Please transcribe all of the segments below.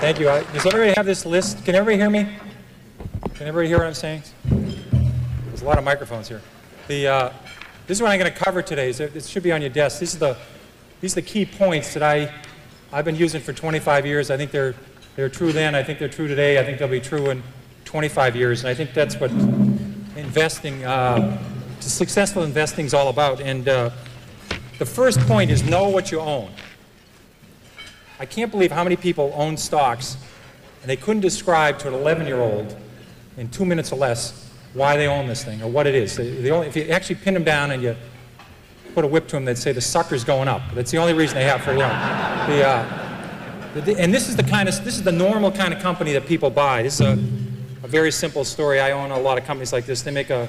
Thank you. Uh, Does everybody have this list? Can everybody hear me? Can everybody hear what I'm saying? There's a lot of microphones here. The, uh, this is what I'm going to cover today. It should be on your desk. These are the, these are the key points that I, I've been using for 25 years. I think they're, they're true then. I think they're true today. I think they'll be true in 25 years. And I think that's what investing, uh, successful investing is all about. And uh, the first point is know what you own. I can't believe how many people own stocks and they couldn't describe to an 11 year old in two minutes or less why they own this thing or what it is. They, they only, if you actually pin them down and you put a whip to them, they'd say the sucker's going up. That's the only reason they have for, you the, uh, the, and this is the kind of, this is the normal kind of company that people buy. This is a, a very simple story. I own a lot of companies like this. They make a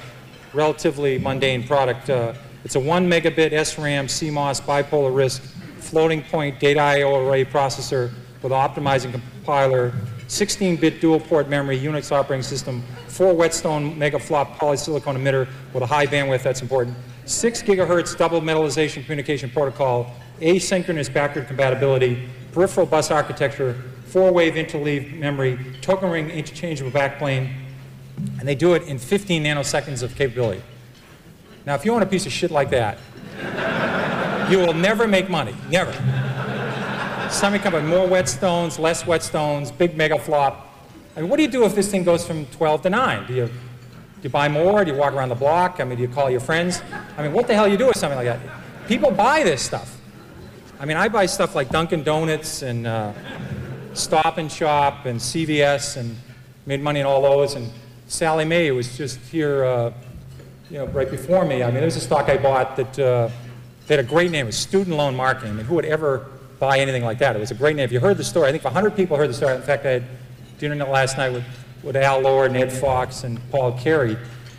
relatively mundane product. Uh, it's a one megabit SRAM CMOS bipolar RISC floating point data I/O array processor with optimizing compiler, 16-bit dual port memory, Unix operating system, four Whetstone megaflop polysilicon emitter with a high bandwidth, that's important, 6 gigahertz double metallization communication protocol, asynchronous backward compatibility, peripheral bus architecture, four-wave interleave memory, token ring interchangeable backplane, and they do it in 15 nanoseconds of capability. Now, if you want a piece of shit like that, you will never make money. Never. Somebody come with more whetstones, less whetstones, big mega flop. I mean, what do you do if this thing goes from 12 to 9? Do you, do you buy more? Do you walk around the block? I mean, do you call your friends? I mean, what the hell you do with something like that? People buy this stuff. I mean, I buy stuff like Dunkin' Donuts and uh, Stop and Shop and CVS and made money in all those. And Sallie Mae was just here, uh, you know, right before me. I mean, there's a stock I bought that uh, they had a great name. It was Student Loan Marketing. I mean, who would ever buy anything like that? It was a great name. If you heard the story, I think 100 people heard the story. In fact, I had dinner last night with, with Al Lord, Ed Fox, and Paul Carey.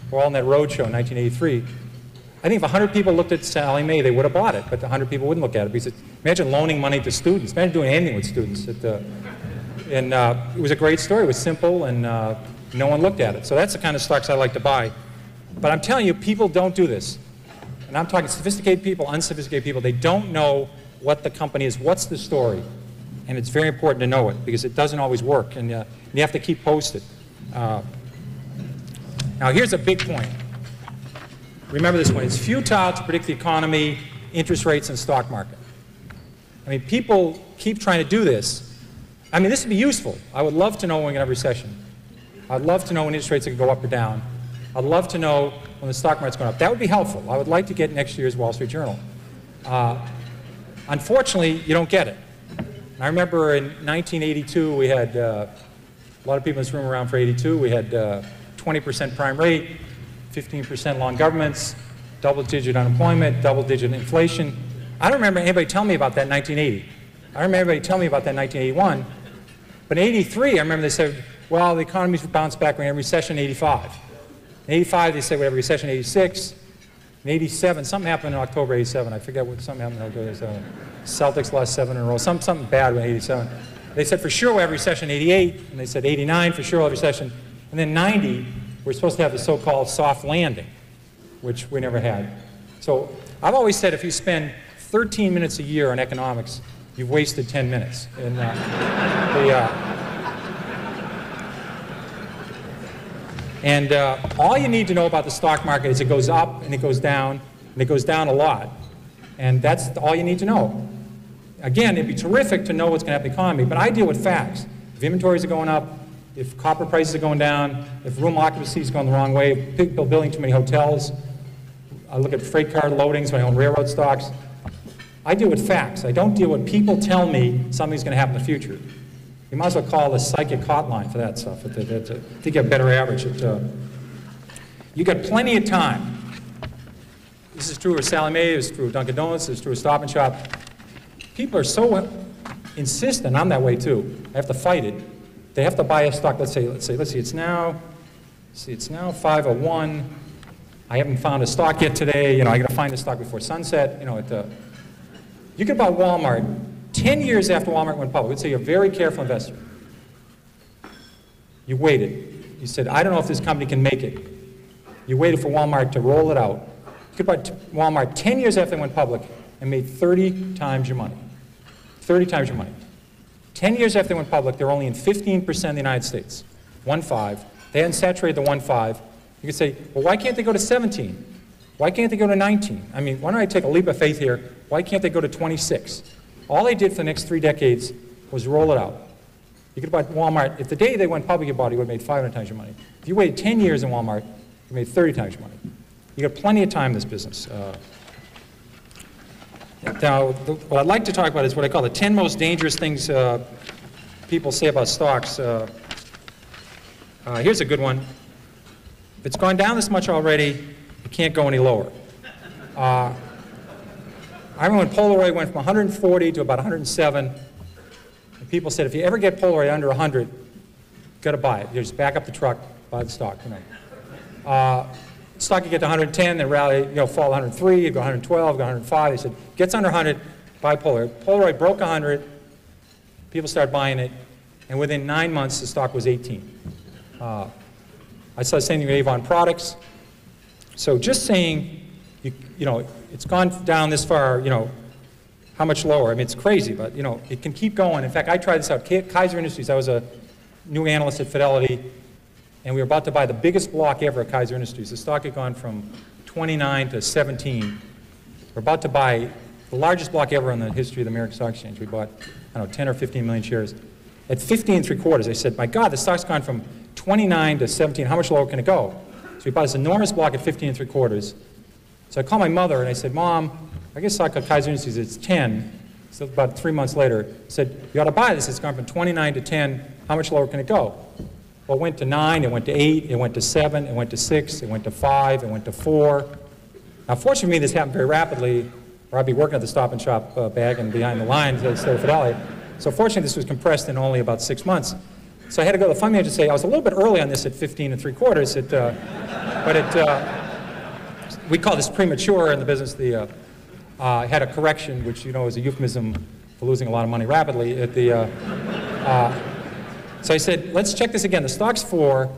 We're all in that roadshow in 1983. I think if 100 people looked at Sallie Mae, they would have bought it, but 100 people wouldn't look at it because imagine loaning money to students. Imagine doing anything with students. Uh, and uh, it was a great story. It was simple, and uh, no one looked at it. So that's the kind of stocks I like to buy. But I'm telling you, people don't do this and I'm talking sophisticated people, unsophisticated people, they don't know what the company is, what's the story. And it's very important to know it because it doesn't always work and uh, you have to keep posted. Uh, now here's a big point. Remember this one, it's futile to predict the economy, interest rates, and stock market. I mean, people keep trying to do this. I mean, this would be useful. I would love to know when to have a recession. I'd love to know when interest rates to go up or down. I'd love to know when the stock market's going up. That would be helpful. I would like to get next year's Wall Street Journal. Uh, unfortunately, you don't get it. And I remember in 1982, we had uh, a lot of people in this room around for 82. We had 20% uh, prime rate, 15% long governments, double-digit unemployment, double-digit inflation. I don't remember anybody telling me about that in 1980. I remember anybody telling me about that in 1981. But in 83, I remember they said, well, the economy's bounced back. We're in a recession in 85. In 85, they said a recession in 86. In 87, something happened in October 87. I forget what something happened in October 87. Celtics lost seven in a row. Some, something bad in 87. They said for sure we'll have recession in 88. And they said 89 for sure we'll have recession. And then 90, we're supposed to have the so-called soft landing, which we never had. So I've always said if you spend 13 minutes a year on economics, you've wasted 10 minutes. And uh, the, uh, And uh, all you need to know about the stock market is it goes up and it goes down, and it goes down a lot. And that's all you need to know. Again, it'd be terrific to know what's going to happen in the economy, but I deal with facts. If inventories are going up, if copper prices are going down, if room occupancy is going the wrong way, people building too many hotels, I look at freight car loadings I own railroad stocks. I deal with facts. I don't deal with people tell me something's going to happen in the future. You might as well call the psychic hotline for that stuff. It, it, to get a better average. It, uh, you got plenty of time. This is true of Sallie Mae, it's true of Dunkin' Donuts, it's true of Stop and Shop. People are so insistent, I'm that way too. I have to fight it. They have to buy a stock, let's say, let's say, let's see, it's now, see, it's now 501. I haven't found a stock yet today. You know, I got to find a stock before sunset. You know, it, uh, you could buy Walmart 10 years after Walmart went public, let's say you're a very careful investor. You waited. You said, I don't know if this company can make it. You waited for Walmart to roll it out. You could buy Walmart 10 years after they went public and made 30 times your money. 30 times your money. 10 years after they went public, they're only in 15% of the United States. 1.5. They hadn't saturated the 1.5. You could say, well, why can't they go to 17? Why can't they go to 19? I mean, why don't I take a leap of faith here? Why can't they go to 26? All they did for the next three decades was roll it out. You could buy Walmart. If the day they went public, you bought it, you would have made 500 times your money. If you waited 10 years in Walmart, you made 30 times your money. You got plenty of time in this business. Uh, now, the, what I'd like to talk about is what I call the 10 most dangerous things uh, people say about stocks. Uh, uh, here's a good one. If it's gone down this much already, it can't go any lower. I remember when Polaroid went from 140 to about 107, and people said, if you ever get Polaroid under 100, you got to buy it. You just back up the truck, buy the stock. You know. Uh, stock you get to 110, then rally, you know, fall 103, you go 112, go 105. They said, gets under 100, buy Polaroid. Polaroid broke 100, people started buying it, and within nine months, the stock was 18. Uh, I saw the same thing with Avon Products. So just saying, you, you know, it's gone down this far, you know, how much lower? I mean, it's crazy, but, you know, it can keep going. In fact, I tried this out. Kaiser Industries, I was a new analyst at Fidelity and we were about to buy the biggest block ever at Kaiser Industries. The stock had gone from 29 to 17. We're about to buy the largest block ever in the history of the American Stock Exchange. We bought, I don't know, 10 or 15 million shares. At 15 and three quarters, I said, my God, the stock's gone from 29 to 17. How much lower can it go? So we bought this enormous block at 15 and three quarters. So I called my mother and I said, Mom, I guess stock at Kaiser Industries, it's 10. So about three months later, I said, you ought to buy this. It's gone from 29 to 10. How much lower can it go? Well, it went to nine, it went to eight, it went to seven, it went to six, it went to five, it went to four. Now, fortunately for me, this happened very rapidly, or I'd be working at the Stop and Shop uh, bag and behind the lines at of Fidelity. So fortunately, this was compressed in only about six months. So I had to go to the fund manager and say, I was a little bit early on this at 15 and three quarters, it, uh, but it, uh, we call this premature in the business. The, uh, uh, had a correction, which you know is a euphemism for losing a lot of money rapidly. At the, uh, uh, so I said, let's check this again. The stock's four.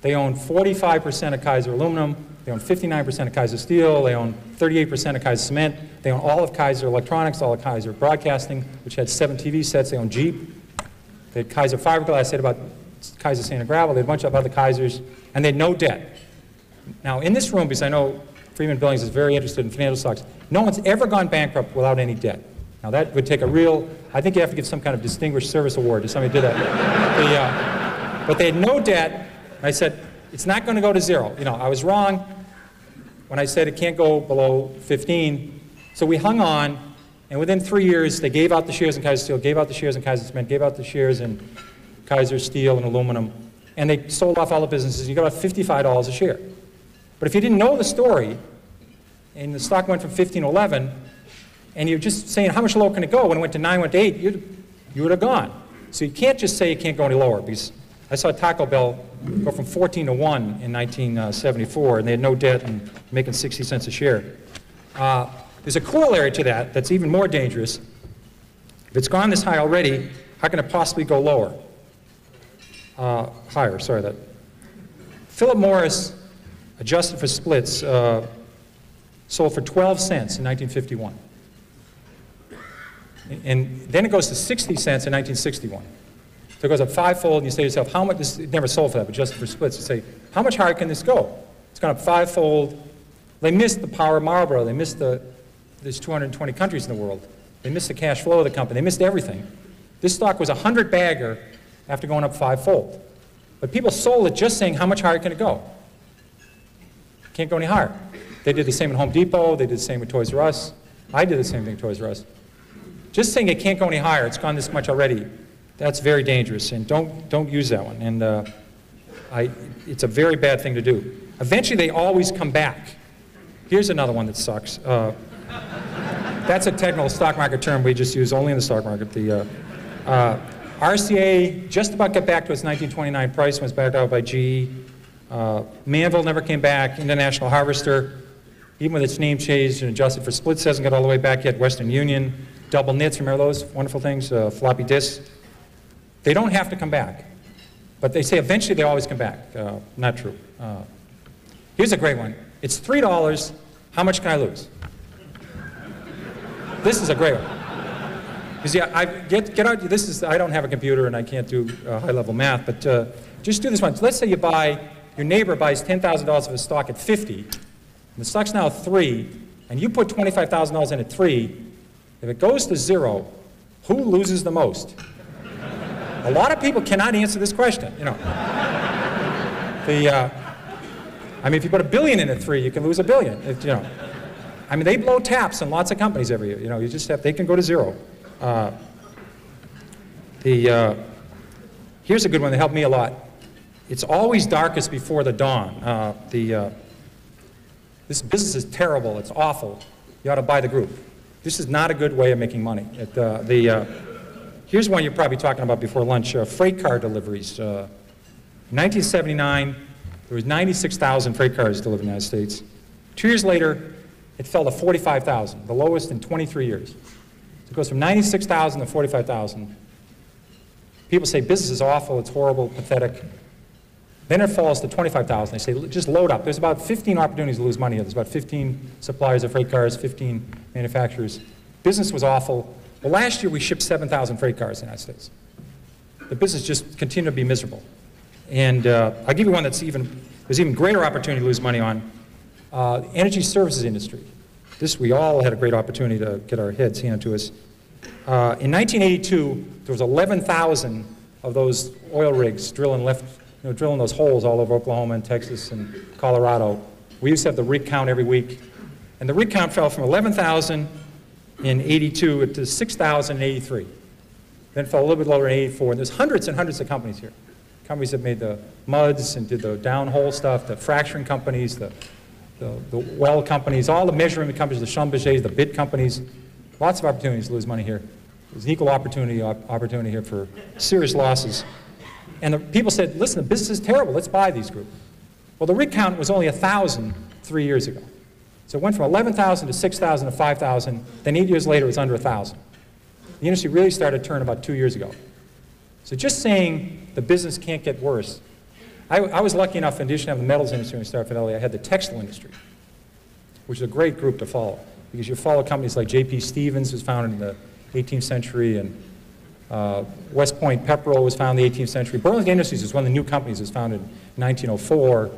They own 45% of Kaiser Aluminum. They own 59% of Kaiser Steel. They own 38% of Kaiser Cement. They own all of Kaiser Electronics, all of Kaiser Broadcasting, which had seven TV sets. They own Jeep. They had Kaiser Fiberglass. They had about Kaiser Sand and Gravel. They had a bunch of other Kaisers. And they had no debt. Now, in this room, because I know Friedman Billings is very interested in financial stocks, no one's ever gone bankrupt without any debt. Now that would take a real, I think you have to give some kind of distinguished service award to somebody who did that. the, uh, but they had no debt. I said, it's not going to go to zero. You know, I was wrong when I said it can't go below 15. So we hung on, and within three years, they gave out the shares in Kaiser Steel, gave out the shares in Kaiser Cement, gave out the shares in Kaiser Steel and aluminum, and they sold off all the businesses. You got about $55 a share. But if you didn't know the story, and the stock went from 15 to 11, and you're just saying how much lower can it go? When it went to 9, went to 8, you'd, you would have gone. So you can't just say it can't go any lower because I saw Taco Bell go from 14 to 1 in 1974 and they had no debt and making 60 cents a share. Uh, there's a corollary to that that's even more dangerous. If it's gone this high already, how can it possibly go lower? Uh, higher, sorry. That. Philip Morris, adjusted for splits, uh, sold for 12 cents in 1951. And then it goes to 60 cents in 1961. So it goes up fivefold, and you say to yourself, how much, this it never sold for that, but just for splits, you say, how much higher can this go? It's gone up fivefold. They missed the power of Marlboro. They missed the, there's 220 countries in the world. They missed the cash flow of the company. They missed everything. This stock was a 100 bagger after going up fivefold. But people sold it just saying, how much higher can it go? Can't go any higher. They did the same at Home Depot. They did the same with Toys R Us. I did the same thing at Toys R Us. Just saying it can't go any higher, it's gone this much already, that's very dangerous, and don't, don't use that one. And uh, I, it's a very bad thing to do. Eventually, they always come back. Here's another one that sucks. Uh, that's a technical stock market term we just use only in the stock market. The uh, uh RCA just about got back to its 1929 price, and was backed out by GE. Uh, Manville never came back. International Harvester, even with its name changed and adjusted for splits, hasn't got all the way back yet. Western Union, double knits, remember those wonderful things, uh, floppy disks? They don't have to come back. But they say eventually they always come back. Uh, not true. Uh, here's a great one. It's $3. How much can I lose? This is a great one. Because yeah, I get get out. This is I don't have a computer and I can't do uh, high level math, but uh, just do this one. Let's say you buy your neighbor buys ten thousand dollars of a stock at fifty, and the stock's now three, and you put twenty five thousand dollars in at three. If it goes to zero, who loses the most? a lot of people cannot answer this question. You know, the. Uh, I mean, if you put a billion in at three, you can lose a billion. If, you know, I mean, they blow taps in lots of companies every year. You know, you just have they can go to zero. Uh, the, uh, here's a good one that helped me a lot. It's always darkest before the dawn. Uh, the, uh, this business is terrible. It's awful. You ought to buy the group. This is not a good way of making money. It, uh, the, uh, here's one you're probably talking about before lunch, freight car deliveries. in 1979, there was 96,000 freight cars delivered in the United States. Two years later, it fell to 45,000, the lowest in 23 years. It goes from 96,000 to 45,000. People say business is awful, it's horrible, pathetic. Then it falls to 25,000. They say just load up. There's about 15 opportunities to lose money. There's about 15 suppliers of freight cars, 15 manufacturers. Business was awful. Well, last year we shipped 7,000 freight cars in the United States. The business just continued to be miserable. And uh, I'll give you one that's even, there's even greater opportunity to lose money on. Uh, energy services industry. This, we all had a great opportunity to get our heads handed to us. Uh, in 1982, there was 11,000 of those oil rigs drilling left, you know, drilling those holes all over Oklahoma and Texas and Colorado. We used to have the rig count every week. And the rig count fell from 11,000 in 82 to 6,000 in 83. Then fell a little bit lower in 84. And there's hundreds and hundreds of companies here. Companies that made the muds and did the downhole stuff, the fracturing companies, the the, the well companies, all the measurement companies, the Schlumbergers, the bid companies, lots of opportunities to lose money here. There's an equal opportunity, opportunity here for serious losses. And the people said, listen, the business is terrible, let's buy these groups. Well, the rig count was only 1,000 three years ago. So it went from 11,000 to 6,000 to 5,000, then eight years later it was under 1,000. The industry really started to turn about two years ago. So just saying the business can't get worse I, I, was lucky enough, in addition to having the metals industry in Star Fidelity, I had the textile industry, which is a great group to follow because you follow companies like J.P. Stevens, was founded in the 18th century, and uh, West Point Pepperell was founded in the 18th century. Burlington Industries was one of the new companies that was founded in 1904.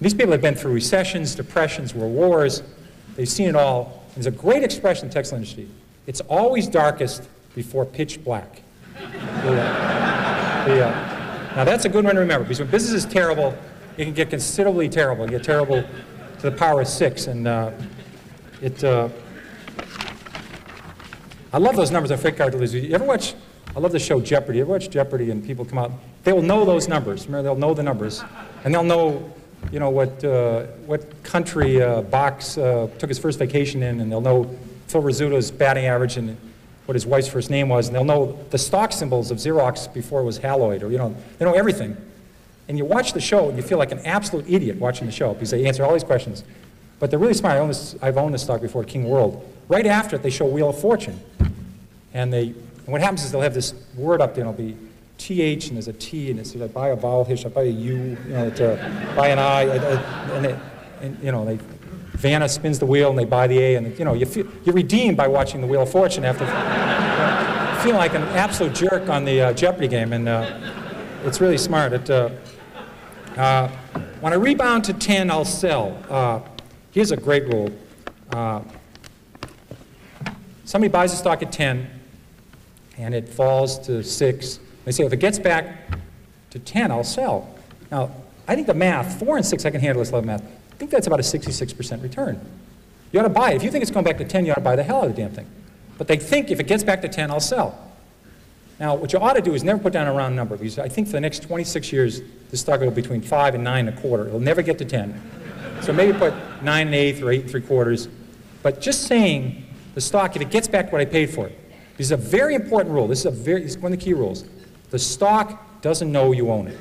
These people have been through recessions, depressions, world wars. They've seen it all. There's a great expression in the textile industry. It's always darkest before pitch black. the, uh, the, uh, now that's a good one to remember because when business is terrible, it can get considerably terrible. It can get terrible to the power of six. And uh, it, uh, I love those numbers on freight car deliveries. You ever watch, I love the show Jeopardy. Ever watch Jeopardy and people come out, they will know those numbers. Remember, they'll know the numbers. And they'll know, you know, what, uh, what country uh, Box uh, took his first vacation in, and they'll know Phil Rizzuto's batting average and what his wife's first name was, and they'll know the stock symbols of Xerox before it was Haloid, or, you know, they know everything. And you watch the show, and you feel like an absolute idiot watching the show because they answer all these questions. But they're really smart. I own this, I've owned this stock before, King World. Right after it, they show Wheel of Fortune. And, they, and what happens is they'll have this word up there, and it'll be TH, and there's a T, and it's like, buy a vowel here, should I buy a U, you know, to buy an I, and, they, and you know, they Vanna spins the wheel and they buy the A, and you know, you feel, you're redeemed by watching the Wheel of Fortune after you feel like an absolute jerk on the uh, Jeopardy game, and uh, it's really smart. It, uh, uh when I rebound to 10, I'll sell. Uh, here's a great rule. Uh, somebody buys a stock at 10, and it falls to 6. They say, if it gets back to 10, I'll sell. Now, I think the math, 4 and 6, I can handle this level math. I think that's about a 66% return. You ought to buy it. If you think it's going back to 10, you ought to buy the hell out of the damn thing. But they think if it gets back to 10, I'll sell. Now, what you ought to do is never put down a round number because I think for the next 26 years, the stock will be between 5 and 9 and a quarter. It'll never get to 10. So maybe put 9 and 8 or 8 and 3 quarters. But just saying the stock, if it gets back what I paid for it, this is a very important rule. This is, a very, this is one of the key rules. The stock doesn't know you own it.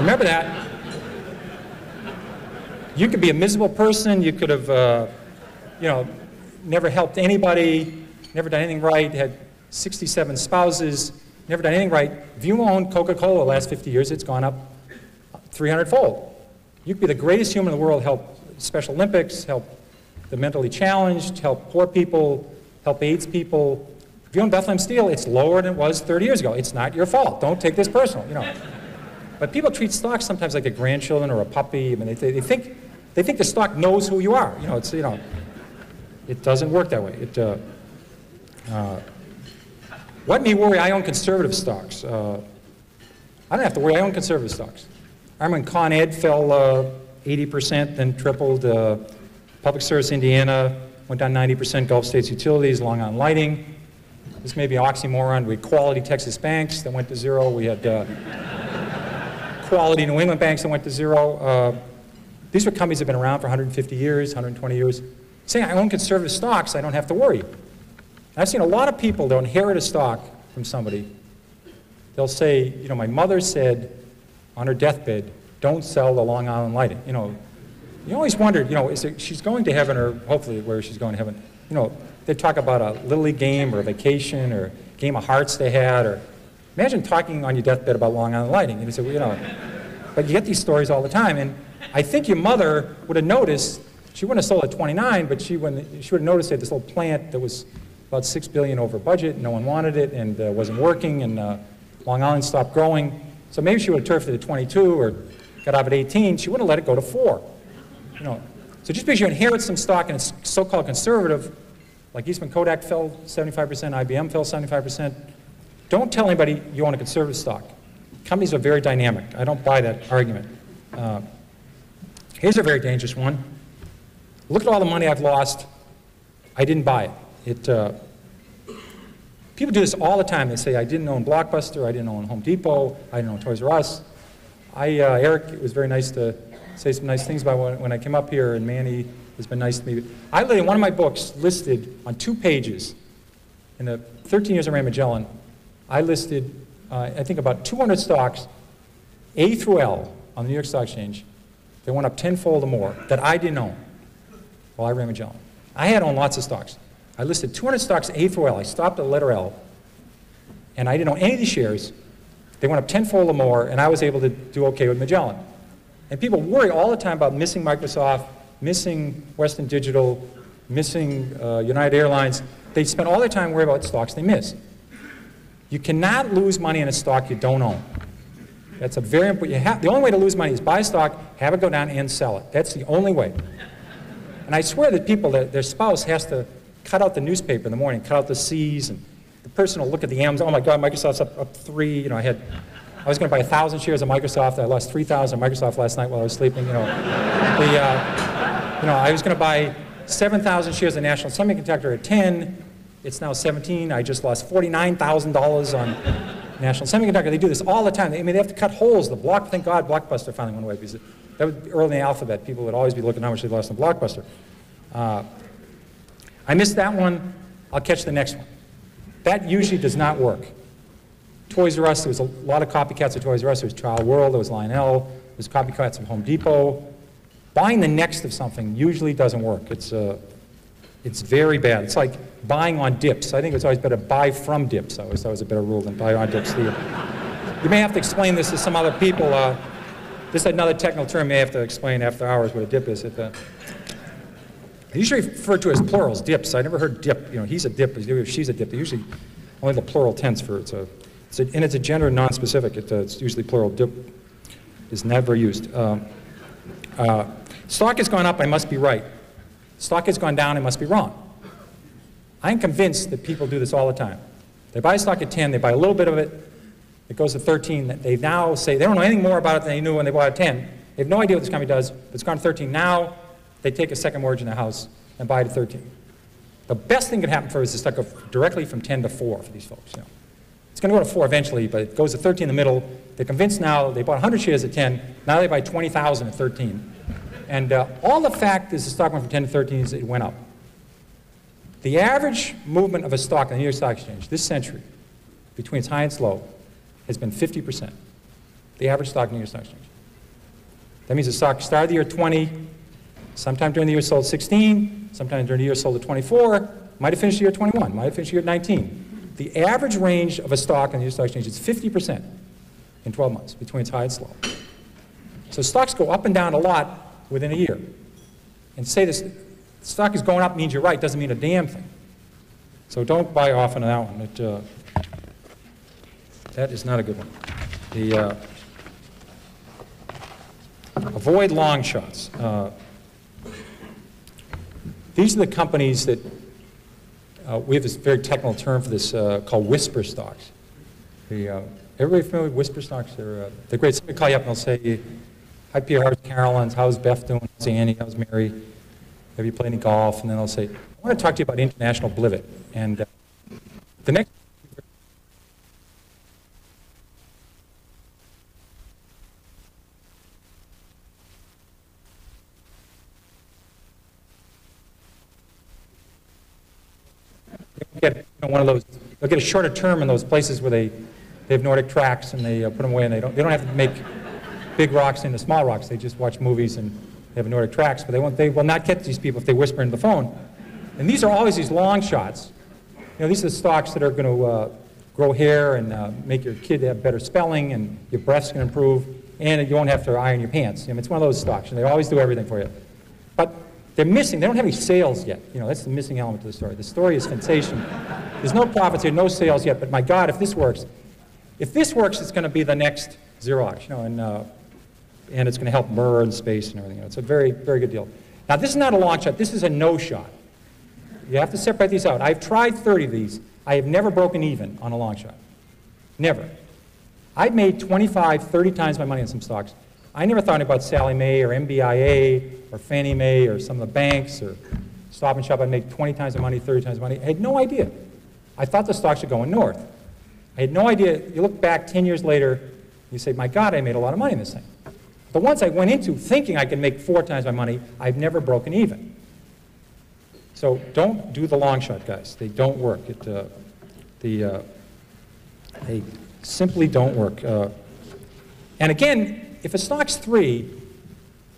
Remember that. You could be a miserable person. You could have, uh, you know, never helped anybody, never done anything right, had 67 spouses, never done anything right. If you own Coca-Cola the last 50 years, it's gone up 300-fold. You could be the greatest human in the world, help Special Olympics, help the mentally challenged, help poor people, help AIDS people. If you own Bethlehem Steel, it's lower than it was 30 years ago. It's not your fault. Don't take this personal, you know. But people treat stocks sometimes like a grandchildren or a puppy. I mean, they, they think they think the stock knows who you are. You know, it's you know, it doesn't work that way. It. Uh, uh, let me worry. I own conservative stocks. Uh, I don't have to worry. I own conservative stocks. I remember when Con Ed fell uh, 80%, then tripled. Public Service Indiana went down 90%. Gulf States Utilities, Long Island Lighting. This may be an oxymoron. We had Quality Texas Banks that went to zero. We had uh, Quality New England Banks that went to zero. Uh, these were companies that have been around for 150 years, 120 years. Saying I own conservative stocks, I don't have to worry. I've seen a lot of people, they'll inherit a stock from somebody. They'll say, you know, my mother said on her deathbed, don't sell the Long Island Lighting. You know, you always wondered, you know, is it, she's going to heaven or hopefully where she's going to heaven. You know, they talk about a Little League game or a vacation or a game of hearts they had or imagine talking on your deathbed about Long Island Lighting. And you say, well, you know, but you get these stories all the time. And I think your mother would have noticed, she wouldn't have sold at 29, but she, when, she would have noticed that this little plant that was about six billion over budget, no one wanted it and uh, wasn't working and uh, Long Island stopped growing. So maybe she would have turfed it at 22 or got out at 18, she wouldn't have let it go to four. You know, so just because you inherit some stock and it's so-called conservative, like Eastman Kodak fell 75%, IBM fell 75%, don't tell anybody you own a conservative stock. Companies are very dynamic. I don't buy that argument. Uh, here's a very dangerous one. Look at all the money I've lost. I didn't buy it. It, uh, people do this all the time. They say, I didn't own Blockbuster, I didn't own Home Depot, I didn't own Toys R Us. I, uh, Eric, it was very nice to say some nice things about when, I came up here, and Manny has been nice to me. I literally, one of my books listed on two pages, in the 13 years I ran Magellan, I listed, uh, I think, about 200 stocks, A through L, on the New York Stock Exchange. They went up tenfold or more that I didn't own while I ran Magellan. I had owned lots of stocks. I listed 200 stocks A through L. I stopped at the letter L, and I didn't own any of these shares. They went up tenfold or more, and I was able to do okay with Magellan. And people worry all the time about missing Microsoft, missing Western Digital, missing uh, United Airlines. They spend all their time worrying about stocks they miss. You cannot lose money in a stock you don't own. That's a very important. the only way to lose money is buy stock, have it go down, and sell it. That's the only way. And I swear that people, that their spouse has to cut out the newspaper in the morning, cut out the C's, and the person will look at the Amazon, oh my God, Microsoft's up, up three, you know, I had, I was going to buy a 1,000 shares of Microsoft, I lost 3,000 of Microsoft last night while I was sleeping, you know. The, uh, you know, I was going to buy 7,000 shares of National Semiconductor at 10, it's now 17, I just lost $49,000 on National Semiconductor. They do this all the time. I mean, they have to cut holes. The block, thank God Blockbuster finally went away because that was early in the alphabet. People would always be looking how much they lost on Blockbuster. Uh, I missed that one, I'll catch the next one. That usually does not work. Toys R Us, there was a lot of copycats of Toys R Us. There was Child World, there was Lionel, there was copycats of Home Depot. Buying the next of something usually doesn't work. It's, uh, it's very bad. It's like buying on dips. I think it's always better to buy from dips. I always thought was a better rule than buy on dips. you may have to explain this to some other people. Uh, this is another technical term may have to explain after hours what a dip is. It, uh, usually referred to as plurals, dips. I never heard dip. You know, he's a dip, she's a dip. they usually only the plural tense for it's a, it's a and it's a gender non-specific. It, uh, it's usually plural. Dip is never used. Uh, uh, stock has gone up. I must be right. Stock has gone down. I must be wrong. I'm convinced that people do this all the time. They buy stock at 10. They buy a little bit of it. It goes to 13. They now say they don't know anything more about it than they knew when they bought it at 10. They have no idea what this company does. But it's gone to 13 now they take a second mortgage in the house and buy it at 13. The best thing that could happen for us is to go directly from 10 to 4 for these folks. You know. It's going to go to 4 eventually, but it goes to 13 in the middle. They're convinced now, they bought 100 shares at 10, now they buy 20,000 at 13. And uh, all the fact is the stock went from 10 to 13 is it went up. The average movement of a stock in the New York Stock Exchange this century, between its high and its low, has been 50%. The average stock in the New York Stock Exchange. That means the stock started the year 20, Sometime during the year sold 16, sometime during the year sold at 24, might have finished the year 21, might have finished the year 19. The average range of a stock in the US Stock Exchange is 50% in 12 months between its high and low. So stocks go up and down a lot within a year. And say this, stock is going up means you're right, doesn't mean a damn thing. So don't buy off on that one. It, uh, that is not a good one. The, uh, avoid long shots. Uh, these are the companies that, uh, we have this very technical term for this uh, called whisper stocks. The, uh, everybody familiar with whisper stocks? They're, uh, they're great. Somebody call you up and they'll say, hi Pierre, how's Carolyn's, how's Beth doing, how's Annie, how's Mary, have you played any golf? And then they'll say, I want to talk to you about International Blivet. And uh, the next get you know, one of those, they'll get a shorter term in those places where they, they have Nordic tracks and they uh, put them away and they don't, they don't have to make big rocks into small rocks. They just watch movies and they have Nordic tracks, but they, won't, they will not get these people if they whisper into the phone. And these are always these long shots. You know, these are the stocks that are going to uh, grow hair and uh, make your kid have better spelling and your breath's going to improve and you won't have to iron your pants. I mean, it's one of those stocks and they always do everything for you. But they're missing, they don't have any sales yet. You know, that's the missing element to the story. The story is sensation. There's no profits here, no sales yet, but my God, if this works, if this works, it's going to be the next Xerox, you know, and, uh, and it's going to help Murr and space and everything. You know, it's a very, very good deal. Now, this is not a long shot. This is a no shot. You have to separate these out. I've tried 30 of these. I have never broken even on a long shot. Never. I've made 25, 30 times my money on some stocks. I never thought about Sallie Mae or MBIA or Fannie Mae or some of the banks or Stop and Shop. I'd make 20 times the money, 30 times the money. I had no idea. I thought the stocks were going north. I had no idea. You look back 10 years later, you say, my God, I made a lot of money in this thing. The ones I went into thinking I could make four times my money, I've never broken even. So don't do the long shot, guys. They don't work. It, uh, the, uh, they simply don't work. Uh, and again, if a stock's three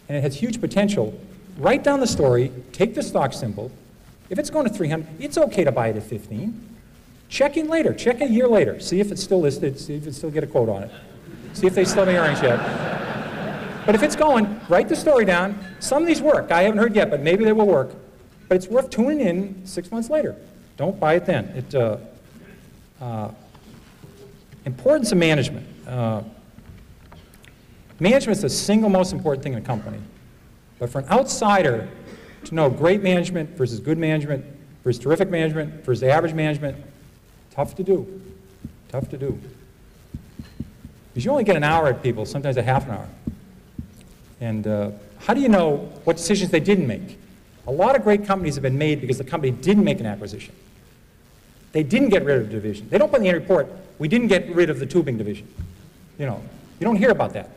and it has huge potential, write down the story, take the stock symbol. If it's going to 300, it's okay to buy it at 15. Check in later. Check a year later. See if it's still listed. See if it still get a quote on it. See if they still have earnings yet. But if it's going, write the story down. Some of these work. I haven't heard yet, but maybe they will work. But it's worth tuning in six months later. Don't buy it then. It, uh, uh, importance of management. Uh, management is the single most important thing in a company. But for an outsider to know great management versus good management versus terrific management versus average management, tough to do. Tough to do. Because you only get an hour at people, sometimes a half an hour. And uh, how do you know what decisions they didn't make? A lot of great companies have been made because the company didn't make an acquisition. They didn't get rid of the division. They don't put in the report, we didn't get rid of the tubing division. You know, you don't hear about that.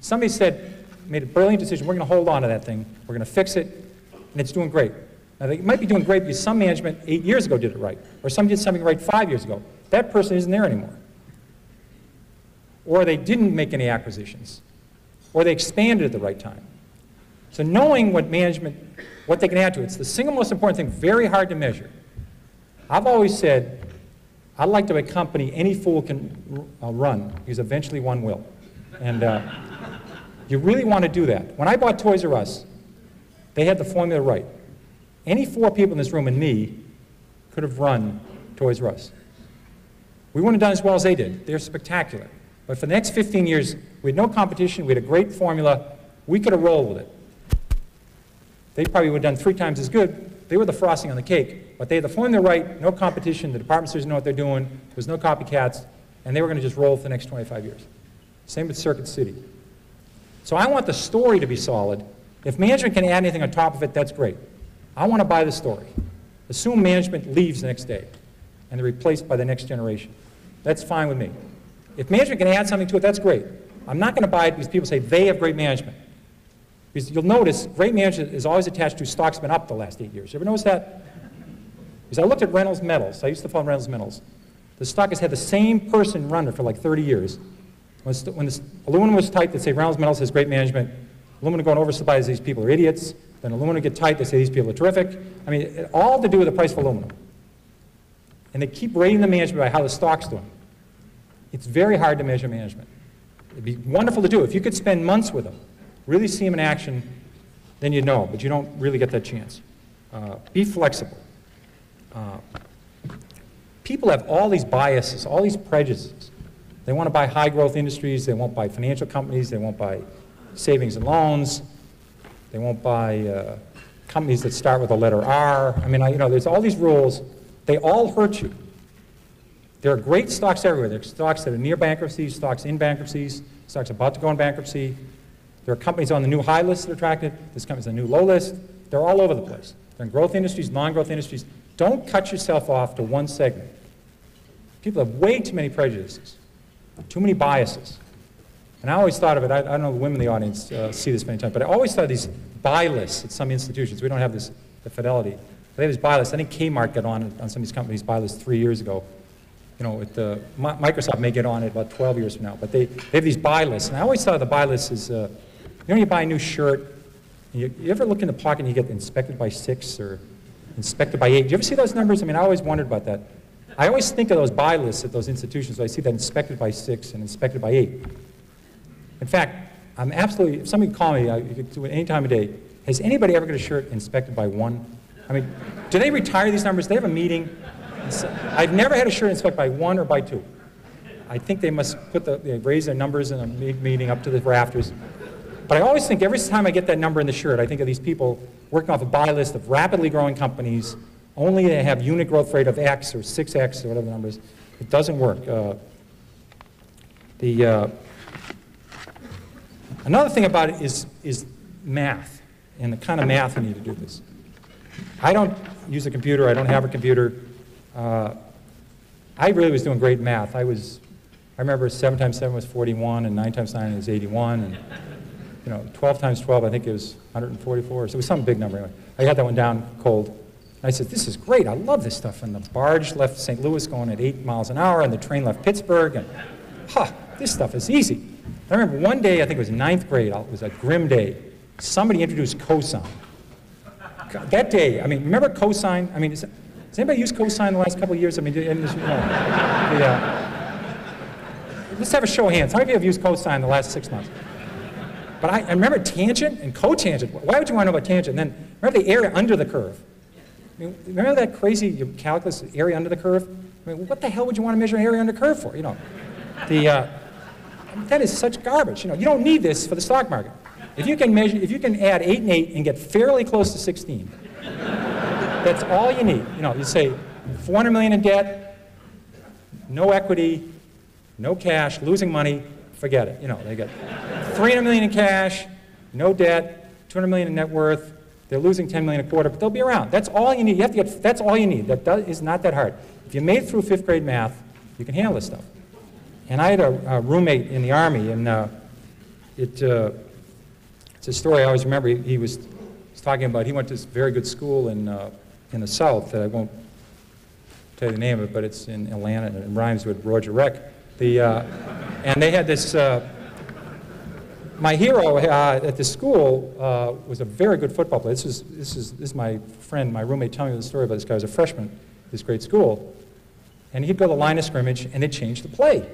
Somebody said, made a brilliant decision, we're going to hold on to that thing, we're going to fix it, and it's doing great. Now, they might be doing great because some management eight years ago did it right, or some did something right five years ago. That person isn't there anymore. Or they didn't make any acquisitions or they expanded at the right time. So knowing what management, what they can add to it, it's the single most important thing, very hard to measure. I've always said, I'd like to have a company any fool can uh, run, because eventually one will. And uh, you really want to do that. When I bought Toys R Us, they had the formula right. Any four people in this room and me could have run Toys R Us. We wouldn't have done as well as they did. They're spectacular. But for the next 15 years, we had no competition. We had a great formula. We could have rolled with it. They probably would have done three times as good. They were the frosting on the cake. But they had the formula right, no competition. The department stores know what they're doing. There was no copycats. And they were going to just roll for the next 25 years. Same with Circuit City. So I want the story to be solid. If management can add anything on top of it, that's great. I want to buy the story. Assume management leaves the next day and they're replaced by the next generation. That's fine with me. If management can add something to it, that's great. I'm not going to buy it because people say they have great management. Because you'll notice great management is always attached to stocks been up the last eight years. You ever notice that? Because I looked at Reynolds Metals. I used to follow Reynolds Metals. The stock has had the same person run it for like 30 years. When, when this aluminum was tight, they'd say Reynolds Metals has great management. Aluminum going oversupply, these people are idiots. Then aluminum get tight, they say these people are terrific. I mean, it, all to do with the price of aluminum. And they keep rating the management by how the stock's doing. It's very hard to measure management. It'd be wonderful to do. If you could spend months with them, really see them in action, then you'd know, but you don't really get that chance. Uh, be flexible. Uh, people have all these biases, all these prejudices. They want to buy high growth industries, they won't buy financial companies, they won't buy savings and loans, they won't buy uh, companies that start with the letter R. I mean, I, you know, there's all these rules. They all hurt you. There are great stocks everywhere. There are stocks that are near bankruptcy, stocks in bankruptcies, stocks about to go in bankruptcy. There are companies on the new high list that are attractive. There's companies on the new low list. They're all over the place. They're in growth industries, non-growth industries. Don't cut yourself off to one segment. People have way too many prejudices, too many biases. And I always thought of it, I, I don't know the women in the audience uh, see this many times, but I always thought of these buy lists at some institutions. We don't have this, the fidelity. They have these buy lists. I think Kmart got on on some of these companies' buy lists three years ago. You know, the, Microsoft may get on it about 12 years from now, but they, they have these buy lists. And I always thought of the buy list as, uh, you know, you buy a new shirt, you, you ever look in the pocket and you get inspected by six or inspected by eight? Do you ever see those numbers? I mean, I always wondered about that. I always think of those buy lists at those institutions. So I see that inspected by six and inspected by eight. In fact, I'm absolutely, if somebody call me, I, you could do it any time of day. Has anybody ever got a shirt inspected by one? I mean, do they retire these numbers? Do they have a meeting? I've never had a shirt inspected by one or by two. I think they must put the, they raise their numbers in a meeting up to the rafters. But I always think every time I get that number in the shirt, I think of these people working off a buy list of rapidly growing companies, only they have unit growth rate of X or 6X or whatever the number is. It doesn't work. Uh, the, uh, another thing about it is, is math and the kind of math you need to do this. I don't use a computer. I don't have a computer. Uh, I really was doing great math. I was, I remember 7 times 7 was 41, and 9 times 9 is 81, and you know, 12 times 12, I think it was 144. So it was some big number anyway. I got that one down cold. I said, this is great. I love this stuff. And the barge left St. Louis going at 8 miles an hour, and the train left Pittsburgh. And, huh, this stuff is easy. I remember one day, I think it was ninth grade, it was a grim day. Somebody introduced cosine. That day, I mean, remember cosine? I mean, is, has anybody used cosine the last couple of years? I mean, you know, yeah. Uh, let's have a show of hands. How many of you have used cosine the last six months? But I, I remember tangent and cotangent. Why would you want to know about tangent? And then remember the area under the curve. I mean, remember that crazy calculus area under the curve? I mean, what the hell would you want to measure area under curve for? You know, the uh, that is such garbage. You know, you don't need this for the stock market. If you can measure, if you can add eight and eight and get fairly close to 16, that's all you need. You know, you say 400 million in debt, no equity, no cash, losing money, forget it. You know, they get 300 million in cash, no debt, 200 million in net worth. They're losing 10 million a quarter, but they'll be around. That's all you need. You have to get, that's all you need. That does, is not that hard. If you made through fifth grade math, you can handle this stuff. And I had a, a roommate in the Army, and uh, it, uh, it's a story I always remember. He, he was, was, talking about, he went to this very good school in, uh, in the South that I won't tell you the name of it, but it's in Atlanta, and it rhymes with Roger Reck. The, uh, and they had this, uh, my hero uh, at the school uh, was a very good football player. This is, this, is, this is my friend, my roommate telling me the story about this guy. was a freshman at this great school. And he'd go to the line of scrimmage and they'd change the play.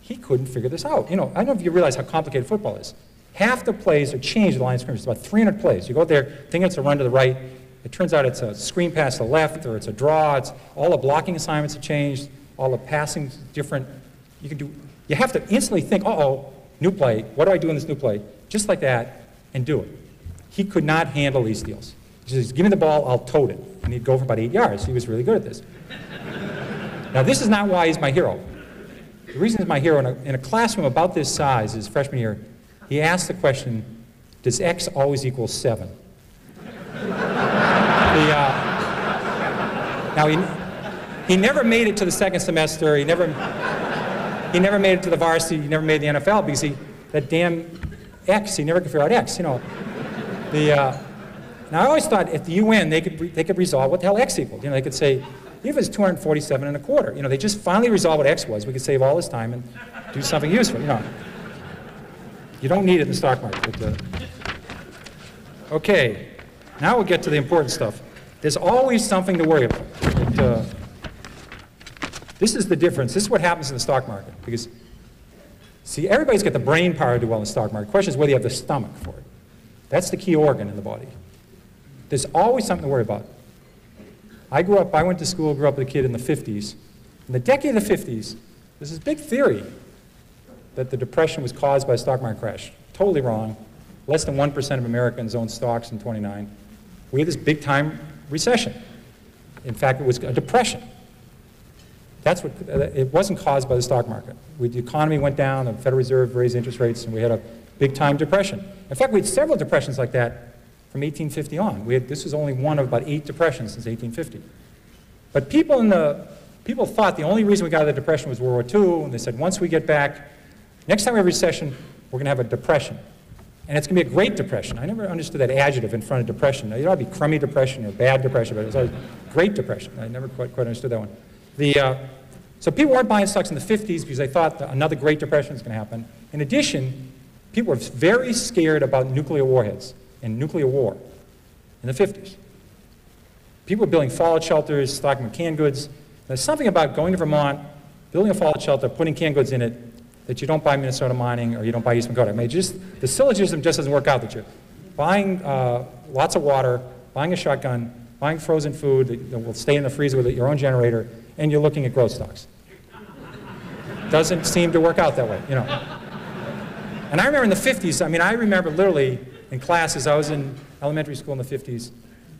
He couldn't figure this out. You know, I don't know if you realize how complicated football is. Half the plays are changed at the line of scrimmage. It's about 300 plays. You go there thinking it's a run to the right. It turns out it's a screen pass to the left or it's a draw. It's, all the blocking assignments have changed. All the passing different. You can do, you have to instantly think, uh-oh, new play. What do I do in this new play? Just like that, and do it. He could not handle these deals. He says, give me the ball, I'll tote it. And he'd go for about eight yards. He was really good at this. now, this is not why he's my hero. The reason he's my hero, in a, in a classroom about this size, his freshman year, he asked the question, does X always equal 7? the, uh, now, he, he never made it to the second semester. He never, he never made it to the varsity. He never made the NFL because he, that damn X, he never could figure out X, you know. The, uh, now, I always thought at the UN, they could, they could resolve what the hell X equaled. You know, they could say, if it's 247 and a quarter, you know, they just finally resolve what X was. We could save all this time and do something useful, you know. You don't need it in the stock market. But, uh, okay, now we'll get to the important stuff. There's always something to worry about. It, uh, this is the difference. This is what happens in the stock market. Because, see, everybody's got the brain power to do well in the stock market. The question is whether you have the stomach for it. That's the key organ in the body. There's always something to worry about. I grew up, I went to school, grew up with a kid in the 50s. In the decade of the 50s, there's this big theory that the Depression was caused by a stock market crash. Totally wrong. Less than 1% of Americans owned stocks in 29. We had this big time recession. In fact, it was a depression. That's what, uh, it wasn't caused by the stock market. We, the economy went down, the Federal Reserve raised interest rates, and we had a big time depression. In fact, we had several depressions like that from 1850 on. We had, this was only one of about eight depressions since 1850. But people in the, people thought the only reason we got out of the depression was World War II, and they said once we get back, next time we have a recession, we're going to have a depression. And it's going to be a great depression. I never understood that adjective in front of depression. It ought to be crummy depression or bad depression, but it was always great depression. I never quite, quite understood that one. The, uh, so people weren't buying stocks in the 50s because they thought another Great Depression was going to happen. In addition, people were very scared about nuclear warheads and nuclear war in the 50s. People were building fallout shelters, stocking canned goods. There's something about going to Vermont, building a fallout shelter, putting canned goods in it, that you don't buy Minnesota Mining or you don't buy Eastman Kodak. I mean, just, the syllogism just doesn't work out that you're buying uh, lots of water, buying a shotgun, buying frozen food that will stay in the freezer with your own generator, and you're looking at growth stocks. Doesn't seem to work out that way, you know. And I remember in the 50s, I mean, I remember literally in classes, I was in elementary school in the 50s,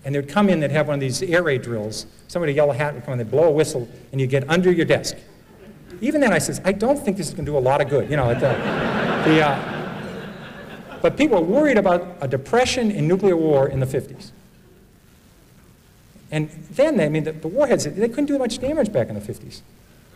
and they would come in, they'd have one of these air raid drills. Somebody, a yellow hat would come in, they'd blow a whistle, and you'd get under your desk. Even then, I says, I don't think this is going to do a lot of good, you know. The, the, uh, but people were worried about a depression and nuclear war in the 50s. And then, they, I mean, the, the, warheads, they couldn't do much damage back in the 50s.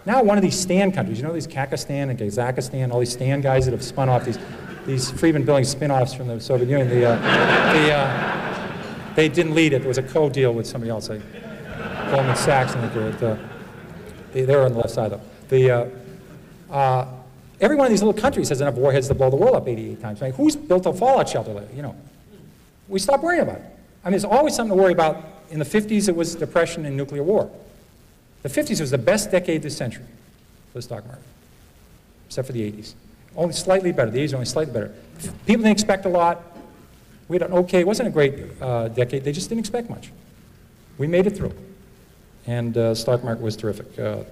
Now, one of these stand countries, you know, these Kakistan and Kazakhstan, all these stand guys that have spun off these, these Friedman Billings spin-offs from the Soviet Union, the, uh, the, uh, they didn't lead it. There was a co-deal with somebody else, like Goldman Sachs, and they, uh, they, they were on the left side, though. The, uh, uh, every one of these little countries has enough warheads to blow the world up 88 times. I who's built a fallout shelter? You know, we stop worrying about it. I mean, there's always something to worry about in the 50s, it was depression and nuclear war. The 50s was the best decade this century for the stock market, except for the 80s. Only slightly better. The 80s only slightly better. People didn't expect a lot. We had an okay, it wasn't a great uh, decade. They just didn't expect much. We made it through. And uh, stock market was terrific. Uh, do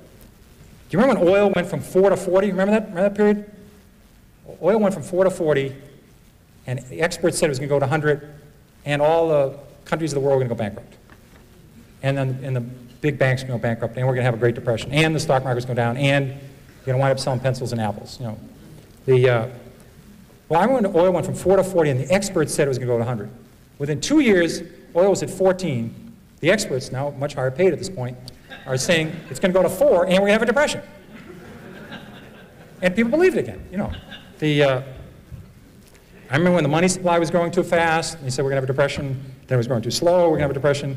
you remember when oil went from 4 to 40? Remember that, remember that period? Oil went from 4 to 40, and the experts said it was going to go to 100, and all the countries of the world were going to go bankrupt and then and the big banks go bankrupt, and we're going to have a Great Depression, and the stock market's go down, and you're going to wind up selling pencils and apples. You know, the uh, well, I went oil went from four to 40, and the experts said it was going to go to 100. Within two years, oil was at 14. The experts, now much higher paid at this point, are saying it's going to go to four, and we're going to have a depression. And people believed it again. You know, the. Uh, I remember when the money supply was growing too fast, and they said we're going to have a depression. Then it was growing too slow. We're going to have a depression.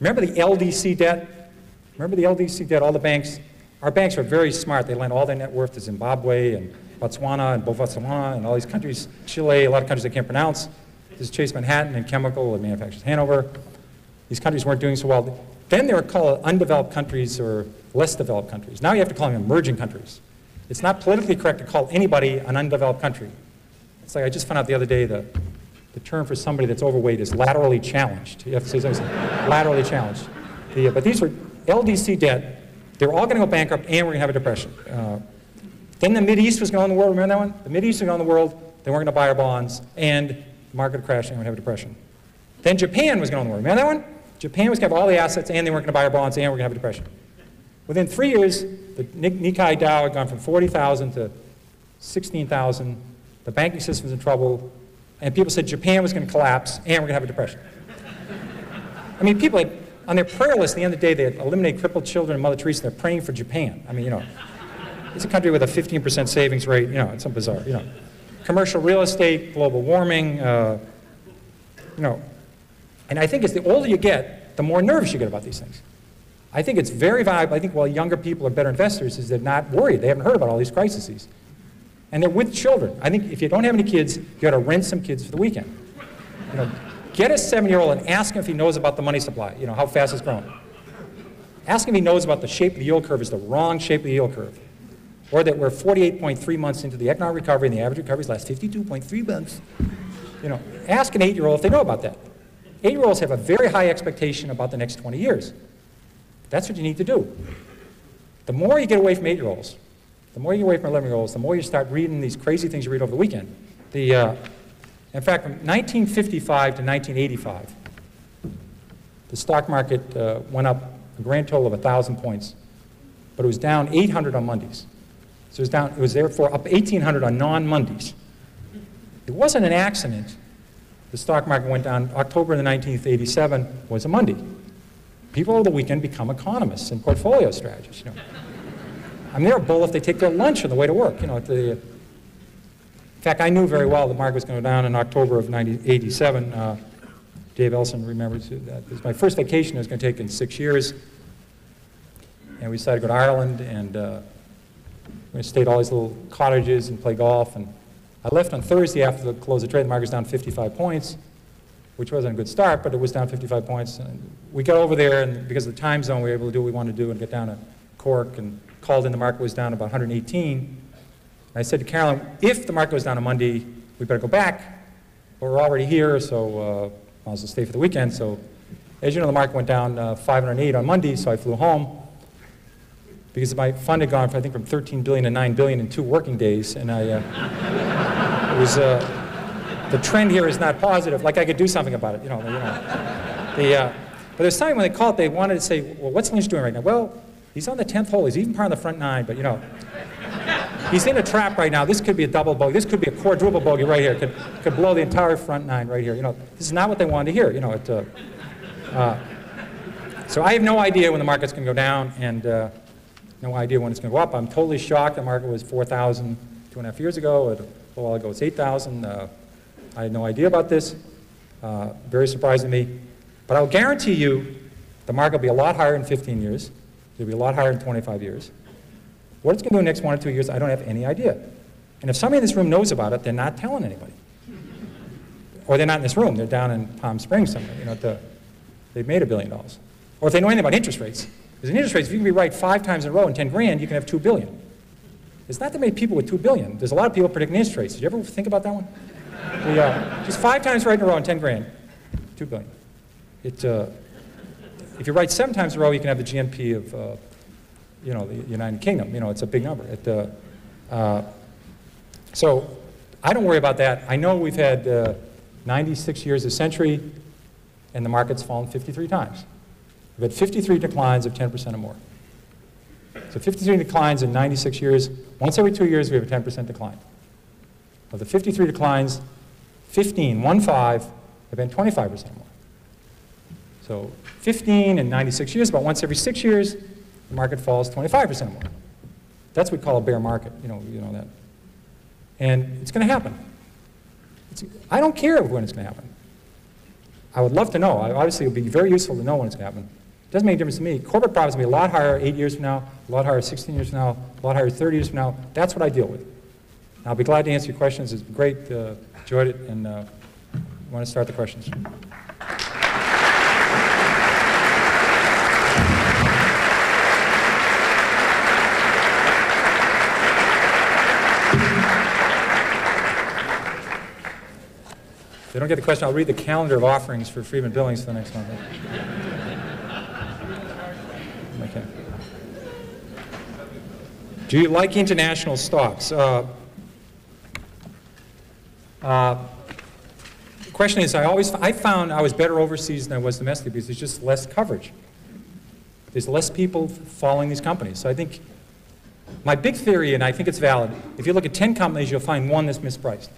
Remember the LDC debt? Remember the LDC debt, all the banks? Our banks are very smart. They lend all their net worth to Zimbabwe and Botswana and Botswana and all these countries, Chile, a lot of countries I can't pronounce. This is Chase Manhattan and Chemical and manufacturers Hanover. These countries weren't doing so well. Then they were called undeveloped countries or less developed countries. Now you have to call them emerging countries. It's not politically correct to call anybody an undeveloped country. It's like I just found out the other day that the term for somebody that's overweight is laterally challenged. You have to say something laterally challenged. The, but these were LDC debt. They were all going to go bankrupt, and we're going to have a depression. Uh, then the East was going on in the world. Remember that one? The East was going on the world. They weren't going to buy our bonds, and the market crashed, and we're going to have a depression. Then Japan was going on in the world. Remember that one? Japan was going to have all the assets, and they weren't going to buy our bonds, and we're going to have a depression. Within three years, the Nikkei Dow had gone from 40,000 to 16,000. The banking system was in trouble and people said Japan was going to collapse and we're going to have a depression. I mean, people had, on their prayer list at the end of the day, they had eliminate crippled children and Mother Teresa, they're praying for Japan. I mean, you know, it's a country with a 15% savings rate, you know, it's some bizarre, you know. Commercial real estate, global warming, uh, you know. And I think as the older you get, the more nervous you get about these things. I think it's very valuable. I think while younger people are better investors is they're not worried. They haven't heard about all these crises and they're with children. I think if you don't have any kids, you got to rent some kids for the weekend. You know, get a seven-year-old and ask him if he knows about the money supply. You know how fast it's growing. Ask him if he knows about the shape of the yield curve is the wrong shape of the yield curve, or that we're 48.3 months into the economic recovery and the average recovery lasts 52.3 months. You know, ask an eight-year-old if they know about that. eight-year-olds have a very high expectation about the next 20 years. That's what you need to do. The more you get away from eight-year-olds, the more you away from 11-year-olds, the more you start reading these crazy things you read over the weekend. The, uh, in fact, from 1955 to 1985, the stock market uh, went up a grand total of 1,000 points, but it was down 800 on Mondays. So it was, down, it was therefore up 1,800 on non-Mondays. It wasn't an accident. The stock market went down October the 19th, 87 was a Monday. People over the weekend become economists and portfolio strategists. You know. I mean, they're a bull if they take their lunch on the way to work. You know, the, in fact, I knew very well the market was going to go down in October of 87. Uh, Dave Elson remembers that. It was my first vacation I was going to take in six years. And we decided to go to Ireland, and uh, we stayed at all these little cottages and play golf. And I left on Thursday after the close of trade. The market was down 55 points, which wasn't a good start, but it was down 55 points. And we got over there, and because of the time zone, we were able to do what we wanted to do and get down to Cork and called in the market was down about 118. I said to Carolyn, if the market was down on Monday, we better go back. But we're already here, so uh, I'll just stay for the weekend. So as you know, the market went down uh, 508 on Monday, so I flew home because my fund had gone, from, I think, from 13 billion to 9 billion in two working days, and I, uh, it was, uh, the trend here is not positive. Like I could do something about it, you know. You know. The, uh, but there's time when they called, they wanted to say, well, what's Lynch doing right now? Well, he's on the 10th hole. He's even part of the front nine, but you know, he's in a trap right now. This could be a double bogey. This could be a quadruple bogey right here. Could, could blow the entire front nine right here. You know, this is not what they wanted to hear. You know, it, uh, uh, so I have no idea when the market's going to go down, and uh, no idea when it's going to go up. I'm totally shocked. The market was 4,000 two and a half years ago. A little while ago, it's 8,000. Uh, I had no idea about this. Uh, very surprising to me. But I'll guarantee you the market will be a lot higher in 15 years. It'll be a lot higher in 25 years. What it's going to do in the next one or two years, I don't have any idea. And if somebody in this room knows about it, they're not telling anybody. Or they're not in this room. They're down in Palm Springs somewhere. You know, the, they've made a billion dollars. Or if they know anything about interest rates, because in interest rates, if you can be right five times in a row in 10 grand, you can have 2 billion. There's not that many people with 2 billion. There's a lot of people predicting interest rates. Did you ever think about that one? The, uh, just five times right in a row in 10 grand, 2 billion. It, uh, if you write seven times in a row, you can have the GNP of, uh, you know, the United Kingdom. You know, it's a big number. It, uh, uh, so I don't worry about that. I know we've had uh, 96 years of century, and the market's fallen 53 times. We've had 53 declines of 10% or more. So 53 declines in 96 years. Once every two years, we have a 10% decline. Of the 53 declines, 15, 1 5, have been 25% or more. So 15 and 96 years, about once every six years, the market falls 25% or more. That's what we call a bear market, you know, you know that. And it's going to happen. It's, I don't care when it's going to happen. I would love to know. I, obviously, it would be very useful to know when it's going to happen. It doesn't make a difference to me. Corporate profits will be a lot higher eight years from now, a lot higher 16 years from now, a lot higher 30 years from now. That's what I deal with. I'll be glad to answer your questions. It's great. Uh, enjoyed it. And uh, want to start the questions. They don't get the question, I'll read the calendar of offerings for Friedman Billings for the next month. Okay. Do you like international stocks? Uh, uh, the question is, I always I found I was better overseas than I was domestically because there's just less coverage. There's less people following these companies. So I think my big theory, and I think it's valid, if you look at 10 companies, you'll find one that's mispriced.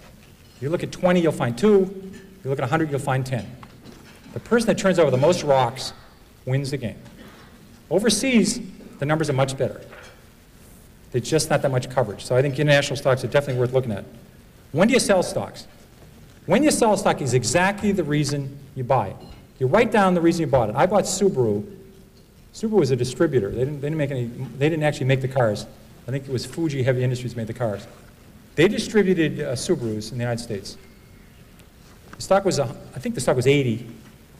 You look at 20, you'll find two. You look at 100, you'll find 10. The person that turns over the most rocks wins the game. Overseas, the numbers are much better. There's just not that much coverage. So I think international stocks are definitely worth looking at. When do you sell stocks? When you sell a stock is exactly the reason you buy it. You write down the reason you bought it. I bought Subaru. Subaru was a distributor. They didn't, they didn't, make any, they didn't actually make the cars. I think it was Fuji Heavy Industries made the cars. They distributed uh, Subarus in the United States. The stock was, uh, I think the stock was 80. It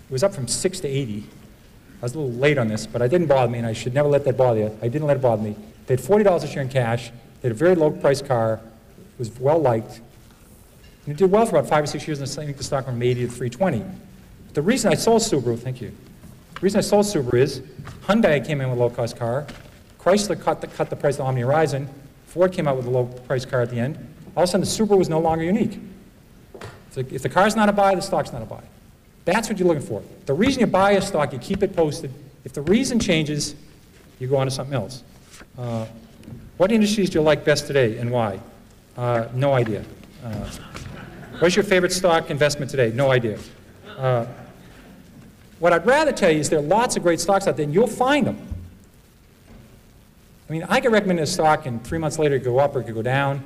was up from 6 to 80. I was a little late on this, but I didn't bother me, and I should never let that bother you. I didn't let it bother me. They had $40 a share in cash. They had a very low-priced car. It was well-liked. And it did well for about five or six years, and I think the stock went from 80 to 320. The reason I sold Subaru, thank you. The reason I sold Subaru is Hyundai came in with a low-cost car, Chrysler cut the, cut the price of the Omni Horizon, Ford came out with a low-price car at the end. All of a sudden, the Subaru was no longer unique. If the car's not a buy, the stock's not a buy. That's what you're looking for. The reason you buy a stock, you keep it posted. If the reason changes, you go on to something else. Uh, what industries do you like best today and why? Uh, no idea. Uh, what's your favorite stock investment today? No idea. Uh, what I'd rather tell you is there are lots of great stocks out there, and you'll find them. I mean, I could recommend a stock, and three months later it could go up or it could go down.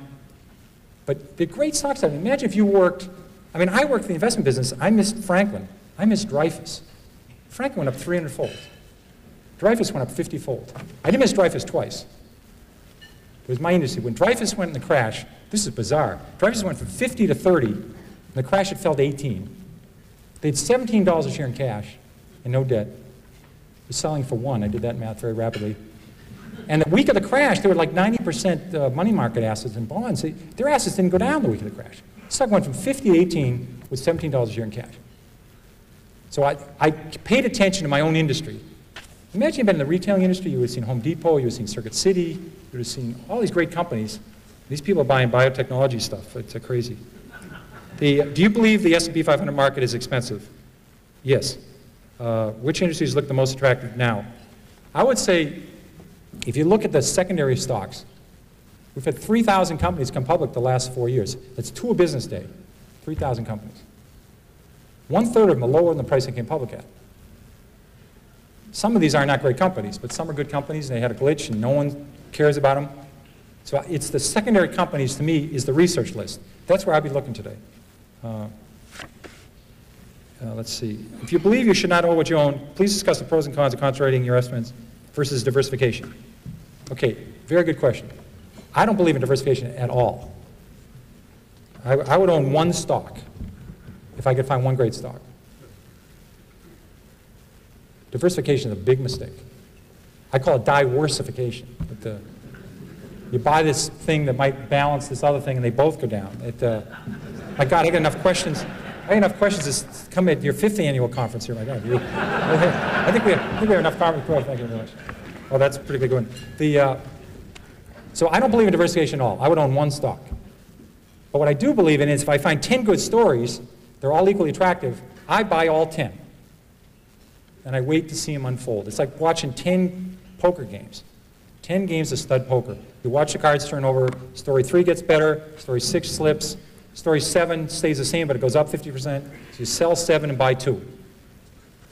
But the great stocks, I mean, imagine if you worked, I mean, I worked in the investment business. I missed Franklin. I missed Dreyfus. Franklin went up 300 fold. Dreyfus went up 50 fold. I didn't miss Dreyfus twice. It was my industry. When Dreyfus went in the crash, this is bizarre. Dreyfus went from 50 to 30, and the crash it fell to 18. They had $17 a share in cash and no debt. It was selling for one. I did that math very rapidly. And the week of the crash, they were like 90% uh, money market assets and bonds. Their assets didn't go down the week of the crash. The stock went from 50 to 18 with $17 a share in cash. So I, I paid attention to my own industry. Imagine you've been in the retailing industry, you would have seen Home Depot, you would have seen Circuit City, you would have seen all these great companies. These people are buying biotechnology stuff. It's uh, crazy. The, do you believe the S&P 500 market is expensive? Yes. Uh, which industries look the most attractive now? I would say, if you look at the secondary stocks, we've had 3,000 companies come public the last four years. That's two a business day, 3,000 companies. One third of them are lower than the price they came public at. Some of these are not great companies, but some are good companies, and they had a glitch, and no one cares about them. So it's the secondary companies, to me, is the research list. That's where I'd be looking today. Uh, uh, let's see. If you believe you should not own what you own, please discuss the pros and cons of concentrating your estimates versus diversification. Okay, very good question. I don't believe in diversification at all. I, I would own one stock if I could find one great stock. Diversification is a big mistake. I call it diversification. The, you buy this thing that might balance this other thing, and they both go down. It, uh, my God, I got enough questions. I got enough questions to come at your fifth annual conference here. My God, you, I think we have, I think we have enough conference. Thank you very much. Oh, that's a pretty good one. The, uh, so I don't believe in diversification at all. I would own one stock. But what I do believe in is if I find 10 good stories, they're all equally attractive, I buy all 10 and I wait to see them unfold. It's like watching 10 poker games. 10 games of stud poker. You watch the cards turn over, story 3 gets better, story 6 slips, story 7 stays the same but it goes up 50%, so you sell 7 and buy 2.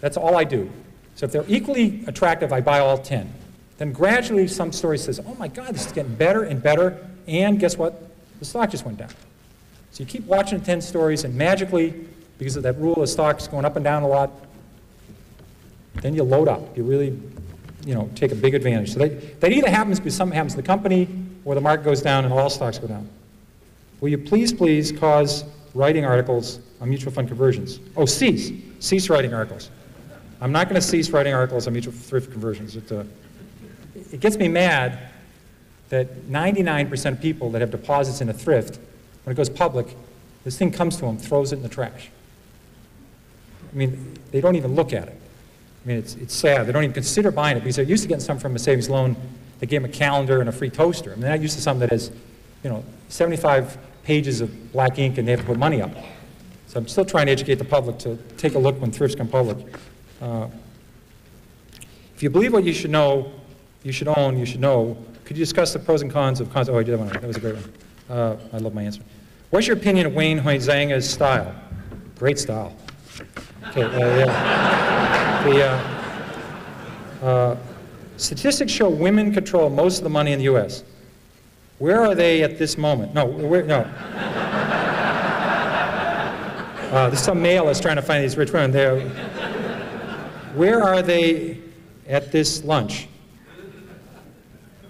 That's all I do. So if they're equally attractive, I buy all 10. Then gradually some story says, oh my God, this is getting better and better, and guess what? The stock just went down. So you keep watching 10 stories, and magically, because of that rule of stocks going up and down a lot, then you load up. You really, you know, take a big advantage. So that, that either happens because something happens to the company or the market goes down and all stocks go down. Will you please, please cause writing articles on mutual fund conversions? Oh, cease. Cease writing articles. I'm not going to cease writing articles on mutual thrift conversions. It, uh, it gets me mad that 99% of people that have deposits in a thrift, when it goes public, this thing comes to them, throws it in the trash. I mean, they don't even look at it. I mean, it's, it's sad. They don't even consider buying it because they're used to getting something from a savings loan. They gave them a calendar and a free toaster. I mean, they're not used to something that has, you know, 75 pages of black ink and they have to put money up. So I'm still trying to educate the public to take a look when thrifts come public. Uh, if you believe what you should know, you should own, you should know, could you discuss the pros and cons of cons? Oh, I did that one. That was a great one. Uh, I love my answer. What's your opinion of Wayne Huizenga's style? Great style. Okay, uh, yeah. The, uh, uh, statistics show women control most of the money in the U.S. Where are they at this moment? No, where, no. Uh, there's some male is trying to find these rich women. They're, where are they at this lunch?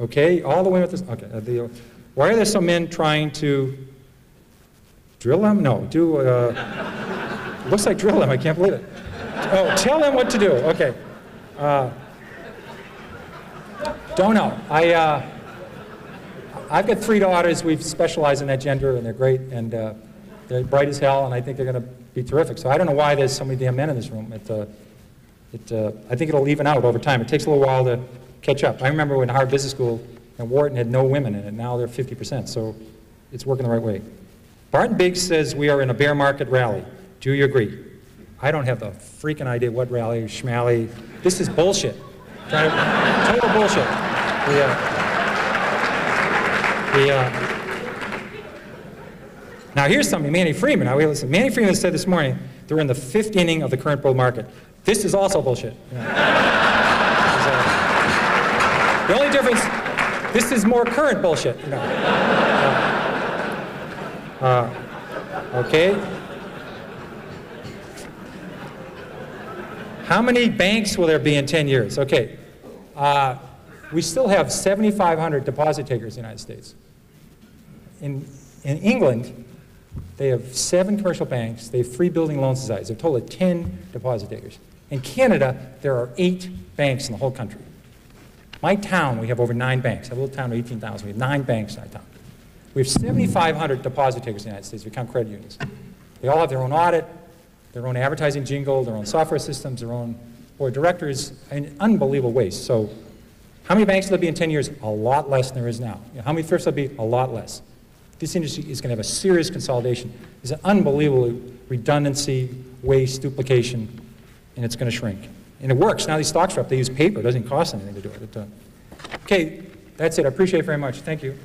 Okay, all the women at this. Okay, uh, the, why are there some men trying to drill them? No, do. Uh, looks like drill them. I can't believe it. Oh, tell them what to do. Okay. Uh, don't know. I. Uh, I've got three daughters. We've specialized in that gender, and they're great, and uh, they're bright as hell, and I think they're going to be terrific. So I don't know why there's so many damn men in this room. It, uh, it, I think it'll even out over time. It takes a little while to catch up. I remember when Harvard Business School and Wharton had no women in it. Now they're 50%, so it's working the right way. Barton Biggs says we are in a bear market rally. Do you agree? I don't have the freaking idea what rally schmally. This is bullshit. Total bullshit. The, uh, the, uh, now, here's something, Manny Freeman. We listen. Manny Freeman said this morning they're in the fifth inning of the current bull market. This is also bullshit. Uh, the only difference, this is more current bullshit. Know. Uh, okay. How many banks will there be in 10 years? Okay. Uh, we still have 7,500 deposit takers in the United States. In, in England, they have seven commercial banks, they have three building loan societies, they're total of 10 deposit takers. In Canada, there are eight banks in the whole country. My town, we have over nine banks. A little town of 18,000. We have nine banks in our town. We have 7,500 deposit takers in the United States. We count credit unions. They all have their own audit, their own advertising jingle, their own software systems, their own board of directors, an unbelievable waste. So how many banks will there be in 10 years? A lot less than there is now. You know, how many thrifts will there be? A lot less. This industry is going to have a serious consolidation. There's an unbelievable redundancy, waste, duplication, and it's going to shrink. And it works. Now these stocks are up. They use paper. It doesn't cost anything to do it. It, uh, Okay, that's it. I appreciate it very much. Thank you.